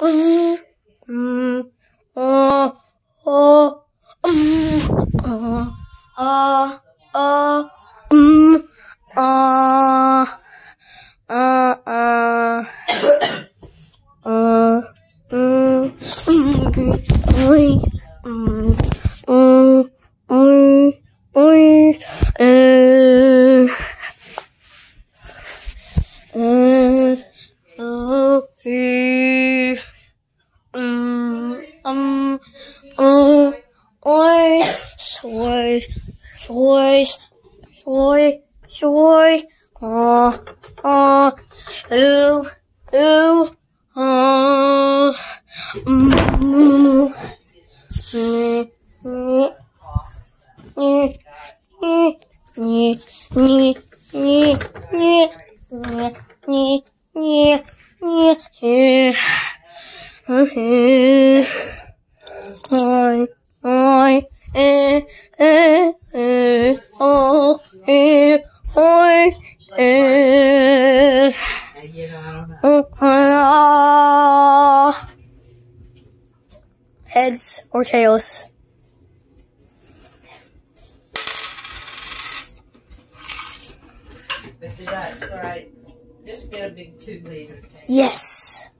呜，嗯，哦，哦，呜，啊，啊，嗯，啊，啊啊，嗯，嗯，嗯嗯嗯嗯。um, um, or, soy, soy, soy, soy, uh, uh, ooh, ooh, uh, mm, mm, mm, mm, mm, mm, me, me, me, me, me, me, me, me, mm. I, I, eh, eh, eh, oh, eh, oh, eh. Heads or tails? But that's right. Just get a big two liter. Yes.